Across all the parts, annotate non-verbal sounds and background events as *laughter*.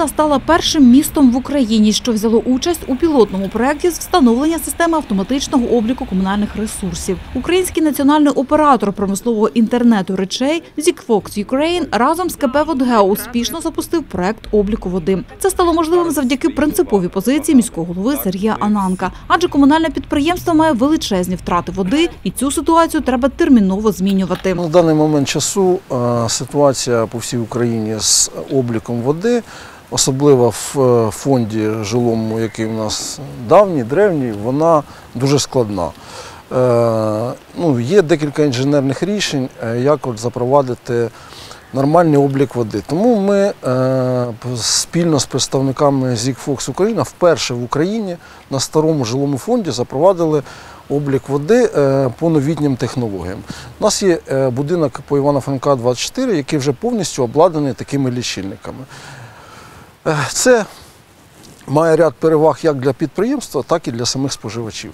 Сміла стала першим містом в Україні, що взяло участь у пілотному проєкті з встановлення системи автоматичного обліку комунальних ресурсів. Український національний оператор промислового інтернету речей Zigfox Ukraine разом з КП «Водгео» успішно запустив проєкт обліку води. Це стало можливим завдяки принциповій позиції міського голови Сергія Ананка. Адже комунальне підприємство має величезні втрати води, і цю ситуацію треба терміново змінювати. На даний момент часу е, ситуація по всій Україні з обліком води, особливо в е, фонді жилому, який у нас давній, древній, вона дуже складна. Е, Ну, є декілька інженерних рішень, е, як от запровадити нормальний облік води. Тому ми спільно з представниками Zigfox Україна вперше в Україні на старому жилому фонді запровадили облік води по новітнім технологіям. У нас є будинок по Івана Франка 24, який вже повністю обладнаний такими лічильниками. Е, Це має ряд переваг як для підприємства, так і для самих споживачів.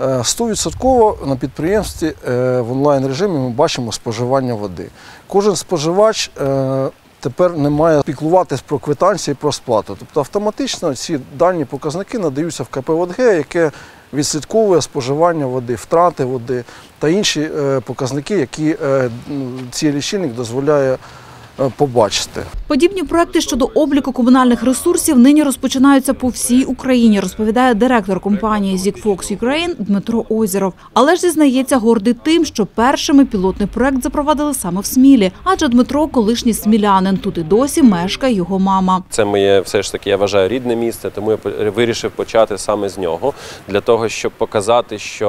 Е, 100% на підприємстві е, в онлайн режимі ми бачимо споживання води. Кожен споживач е, тепер не має піклуватись про квитанції, про сплату. Тобто автоматично ці дані показники надаються в КП «Водге», яке відслідковує споживання води, втрати води та інші е, показники, які е, цей лічильник дозволяє е, побачити. Подібні проекти щодо обліку комунальних ресурсів нині розпочинаються по всій Україні, розповідає директор компанії Zigfox Ukraine Дмитро Озеров. Але ж зізнається гордий тим, що першими пілотний проект запровадили саме в Смілі, адже Дмитро колишній смілянин. Тут і досі мешкає його мама. Це моє все ж таки, я вважаю, рідне місце, тому я вирішив почати саме з нього для того, щоб показати, що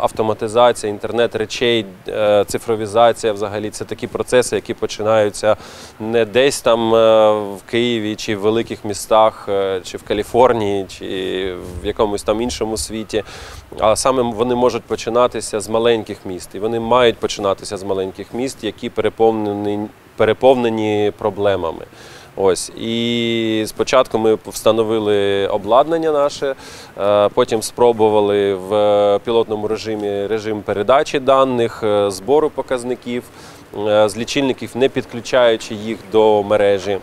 автоматизація, інтернет речей, е, цифровізація взагалі це такі процеси, які починаються не десь там е, в Києві чи в великих містах, е, чи в Каліфорнії, чи в якомусь там іншому світі. А саме вони можуть починатися з маленьких міст, і вони мають починатися з маленьких міст, які переповнені, переповнені проблемами. Ось і спочатку ми встановили обладнання наше, е, потім спробували в пілотному режимі режим передачі даних, збору показників з лічильників, не підключаючи їх до мережі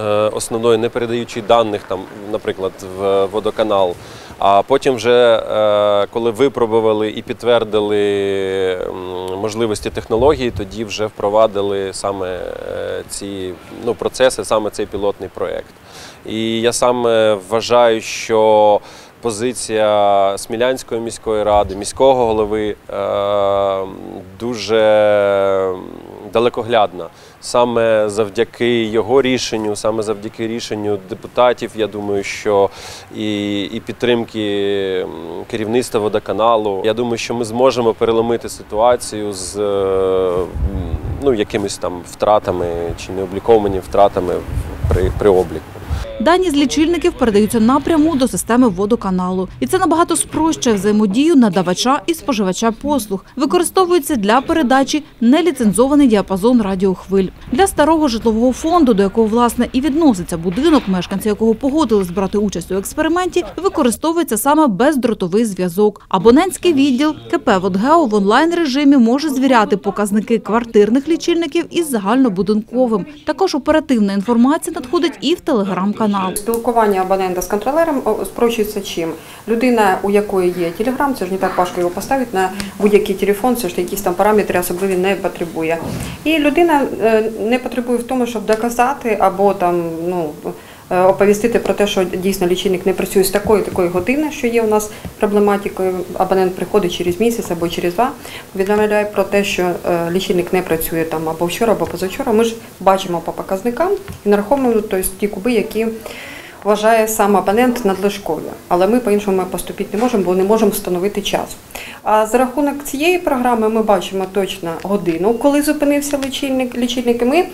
е, основної, не передаючи даних, там, наприклад, в водоканал. А потім, вже е, коли випробували і підтвердили можливості технології, тоді вже впровадили саме е, ці ну, процеси, саме цей пілотний проєкт. І я саме вважаю, що позиція Смілянської міської ради, міського голови е, дуже далекоглядна. Саме завдяки його рішенню, саме завдяки рішенню депутатів, я думаю, що і, і підтримки керівництва водоканалу, я думаю, що ми зможемо переломити ситуацію з е, ну, якимись там втратами чи необлікованими втратами при, при обліку. Дані з лічильників передаються напряму до системи водоканалу, і це набагато спрощує взаємодію надавача і споживача послуг. Використовується для передачі неліцензований діапазон радіохвиль. Для старого житлового фонду, до якого власне і відноситься будинок, мешканці якого погодились брати участь у експерименті, використовується саме бездротовий зв'язок. Абонентський відділ КП «Водгео» в онлайн режимі може звіряти показники квартирних лічильників із загальнобудинковим. Також оперативна інформація надходить і в телеграм-канал. Спілкування абонента з контролером спрощується чим? Людина, у якої є телеграм, це ж не так важко його поставити на будь-який телефон, це ж якісь там параметри особливі не потребує. І людина е, не потребує в тому, щоб доказати або там, ну. Е, Оповістити про те, що дійсно лічильник не працює з такої такої години, що є у нас проблематикою. Абонент приходить через місяць або через два, повідомляє про те, що е, лічильник не працює там або вчора, або позавчора. Ми ж бачимо по показникам і нараховуємо тобто, ті куби, які вважає сам абонент надлишкові. Але ми по-іншому поступити не можемо, бо не можемо встановити час. А за рахунок цієї програми ми бачимо точно годину, коли зупинився лічильник. лічильник і ми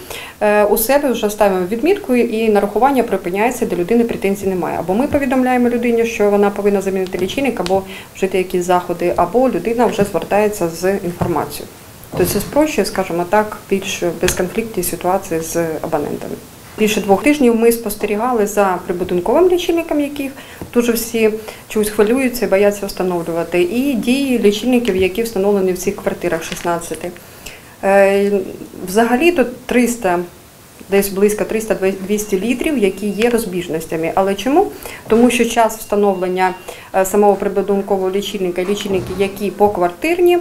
е, у себе вже ставимо відмітку і нарахування припиняється, до людини претензій немає. Або ми повідомляємо людині, що вона повинна замінити лічильник, або вжити якісь заходи, або людина вже звертається з інформацією. Тобто це спрощує, скажімо так, більш безконфліктні ситуації з абонентами. Більше двох тижнів ми спостерігали за прибудинковим лічильником, яких дуже всі чогось хвилюються, і бояться встановлювати, і дії лічильників, які встановлені в цих квартирах 16. Е, Взагалі тут 300 десь близько 300-200 літрів, які є розбіжностями. Але чому? Тому що час встановлення е, самого прибудинкового лічильника лічильники, які поквартирні,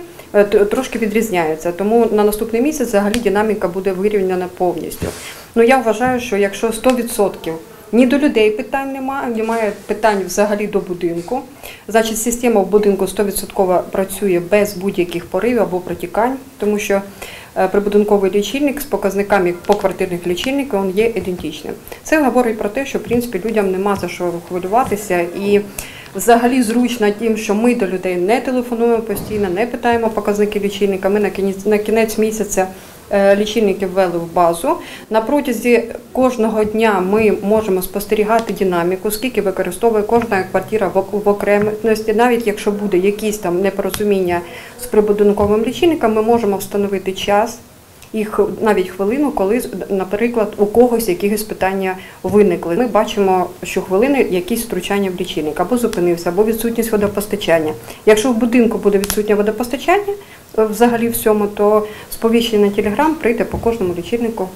трошки відрізняються. Тому на наступний місяць взагалі динаміка буде вирівняна повністю. Ну я вважаю, що якщо 100% ні до людей питань немає, немає питань взагалі до будинку. Значить, система в будинку 100% працює без будь-яких поривів або протікань, тому що е, прибудинковий лічильник з показниками поквартирних лічильників він є ідентичним. Це говорить про те, що в принципі людям нема за що хвилюватися і. Взагалі зручно тим, що ми до людей не телефонуємо постійно, не питаємо показники лічильника. Ми на кінець, на кінець місяця е, лічильники ввели в базу. На протязі кожного дня ми можемо спостерігати динаміку, скільки використовує кожна квартира в, ок- в окремості. Навіть якщо буде якісь там непорозуміння з прибудинковим лічильником, ми можемо встановити час і навіть хвилину, коли, наприклад, у когось якісь питання виникли. Ми бачимо щохвилини якісь втручання в лічильник, або зупинився, або відсутність водопостачання. Якщо в будинку буде відсутнє водопостачання, е, взагалі всьому, то сповіщення на телеграм прийде по кожному лічильнику.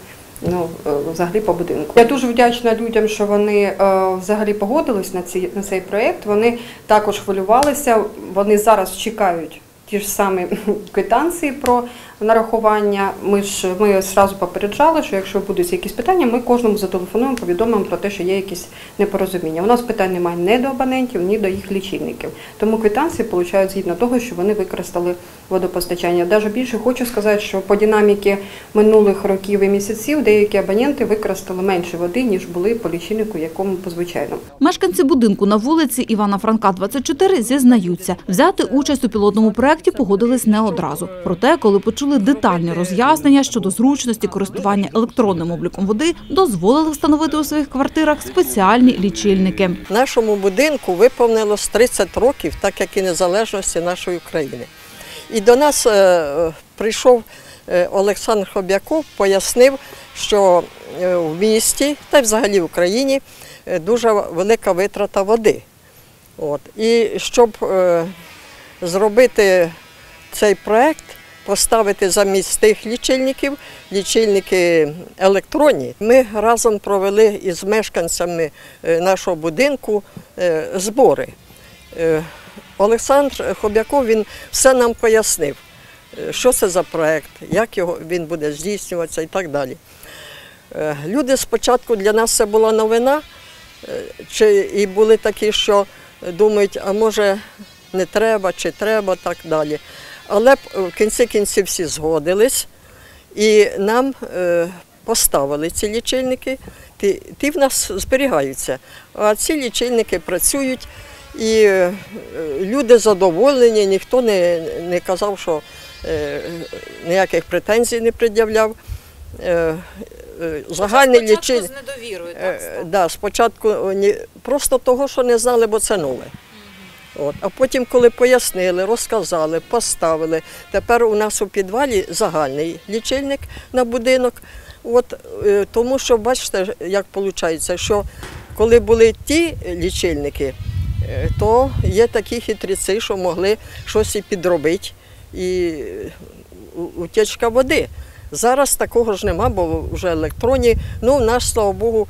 Ну, е, взагалі по будинку. Я дуже вдячна людям, що вони е, взагалі погодились на, ці, на цей проєкт. Вони також хвилювалися. Вони зараз чекають ті ж самі *laughs* квитанції про нарахування. Ми ж ми одразу попереджали, що якщо будуть якісь питання, ми кожному зателефонуємо, повідомимо про те, що є якісь непорозуміння. У нас питань немає ні до абонентів, ні до їх лічильників. Тому квитанції получають згідно того, що вони використали водопостачання. Даже більше хочу сказати, що по динаміки минулих років і місяців деякі абоненти використали менше води, ніж були по лічильнику, якому по звичайному. Мешканці будинку на вулиці Івана Франка, 24, зізнаються, взяти участь у пілотному проєкті погодились не одразу. Проте, коли почули детальні роз'яснення щодо зручності користування електронним обліком води, дозволили встановити у своїх квартирах спеціальні лічильники. Нашому будинку виповнилось 30 років, так як і незалежності нашої України. І до нас е, прийшов е, Олександр Хобяков, пояснив, що е, в місті та й взагалі в Україні дуже велика витрата води. От. І щоб зробити цей проект, поставити замість тих лічильників лічильники електронні, ми разом провели із мешканцями е, нашого будинку е, збори. Е, Олександр Хобяков він все нам пояснив, що це за проект, як його він буде здійснюватися і так далі. Люди спочатку для нас це була новина, чи і були такі, що думають, а може не треба, чи треба, так далі. Але в кінці кінців всі згодились і нам е, поставили ці лічильники. Ті, ті в нас зберігаються, а ці лічильники працюють. І е, люди задоволені, ніхто не, не казав, що е, ніяких претензій не пред'являв. Е, е, загальний лічильник. з недовірою, Е, да, спочатку ні, просто того, що не знали, бо це нове. От. А потім, коли пояснили, розказали, поставили. Тепер у нас у підвалі загальний лічильник на будинок. От, е, тому що бачите, як виходить, що коли були ті лічильники, е, то є такі хитреці, що могли щось і підробити, і е, у- утічка води. Зараз такого ж нема, бо вже електронні. Ну, в нас, слава Богу,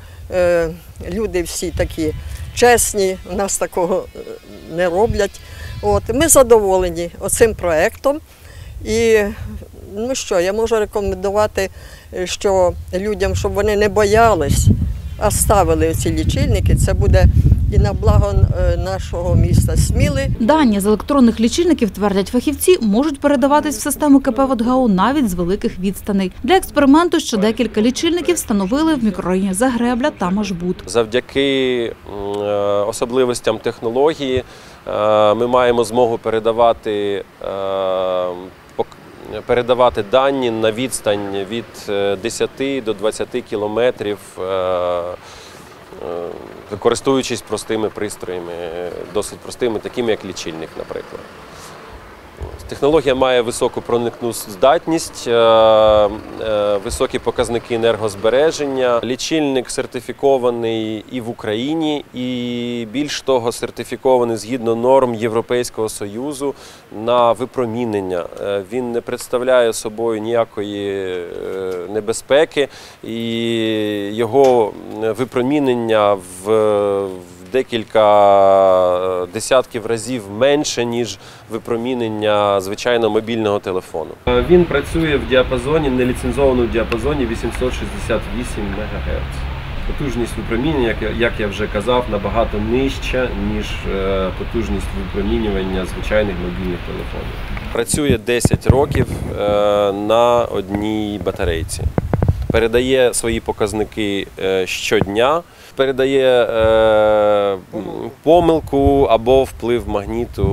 люди всі такі чесні, у нас такого е, не роблять. От, ми задоволені цим проєктом. І ну що, я можу рекомендувати, е, що людям, щоб вони не боялись, а ставили ці лічильники. Це буде і на благо е, нашого міста Сміли. Дані з електронних лічильників, твердять фахівці, можуть передаватись в систему КП «Водгау» навіть з великих відстаней. Для експерименту ще декілька лічильників встановили в мікрорайоні Загребля та Машбут. Завдяки е, особливостям технології е, ми маємо змогу передавати, передавати дані на відстань від е, 10 до 20 кілометрів, користуючись простими пристроями, досить простими, такими як лічильник, наприклад. Технологія має високу проникну здатність, е, е, високі показники енергозбереження. Лічильник сертифікований і в Україні, і більш того, сертифікований згідно норм Європейського союзу на випромінення. Е, Він не представляє собою ніякої небезпеки, і його випромінення в декілька е, десятків разів менше, ніж випромінення звичайно мобільного телефону. Він працює в діапазоні, неліцензованому діапазоні 868 МГц. Потужність випромінення, як я, вже казав, набагато нижча, ніж е, потужність випромінювання звичайних мобільних телефонів. Працює 10 років е, на одній батарейці. Передає свої показники е, щодня, передає е, помилку або вплив магніту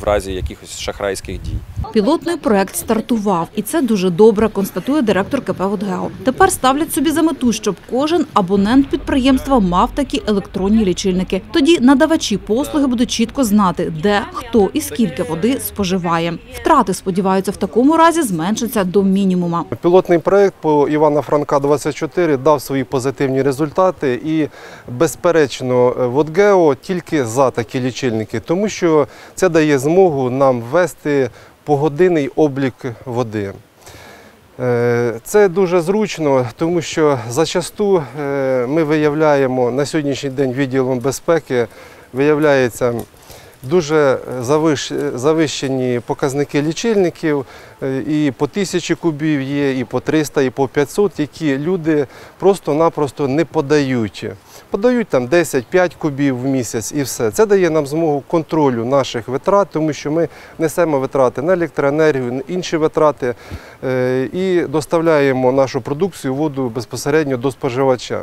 в разі якихось шахрайських дій. Пілотний проект стартував, і це дуже добре, констатує директор КП «Водгео». Тепер ставлять собі за мету, щоб кожен абонент підприємства мав такі електронні лічильники. Тоді надавачі послуги будуть чітко знати, де, хто і скільки води споживає. Втрати, сподіваються, в такому разі зменшаться до мінімума. Пілотний проект по Івана Франка 24 дав свої позитивні результати і, безперечно, Водгео тільки за такі лічильники, тому що це дає змогу нам ввести погодинний облік води. Е, Це дуже зручно, тому що зачасту е, ми виявляємо на сьогоднішній день відділом безпеки, виявляється дуже завищені показники лічильників, і по тисячі кубів є, і по 300, і по 500, які люди просто-напросто не подають. Подають там 10-5 кубів в місяць і все. Це дає нам змогу контролю наших витрат, тому що ми несемо витрати на електроенергію, на інші витрати е, і доставляємо нашу продукцію, воду безпосередньо до споживача.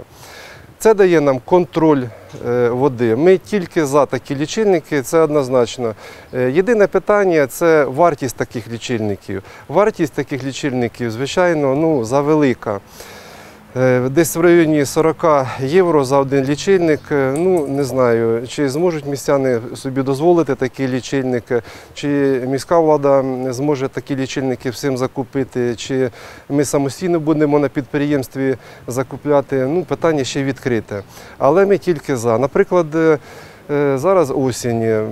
Це дає нам контроль е, води. Ми тільки за такі лічильники, це однозначно. Е, Єдине питання це вартість таких лічильників. Вартість таких лічильників, звичайно, ну, завелика. Е, Десь в районі 40 євро за один лічильник. Е, Ну не знаю, чи зможуть містяни собі дозволити такі лічильники, чи міська влада зможе такі лічильники всім закупити, чи ми самостійно будемо на підприємстві закупляти. Ну, питання ще відкрите. Але ми тільки за. Наприклад, е, е, зараз осінь,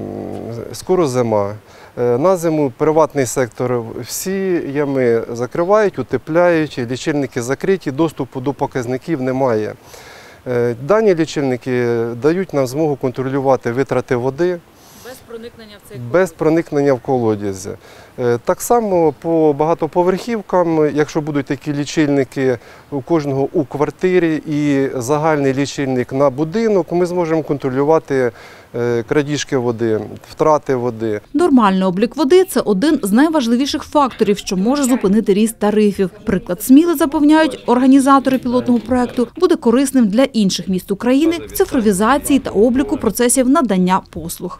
скоро зима. Е, На зиму приватний сектор всі ями закривають, утепляють, лічильники закриті, доступу до показників немає. Е, Дані лічильники дають нам змогу контролювати витрати води Без проникнення в цей без проникнення в колодязі. Е, Так само по багатоповерхівкам, якщо будуть такі лічильники у кожного у квартирі і загальний лічильник на будинок, ми зможемо контролювати е, крадіжки води, втрати води. Нормальний облік води – це один з найважливіших факторів, що може зупинити ріст тарифів. Приклад Сміли запевняють організатори пілотного проекту буде корисним для інших міст України в цифровізації та обліку процесів надання послуг.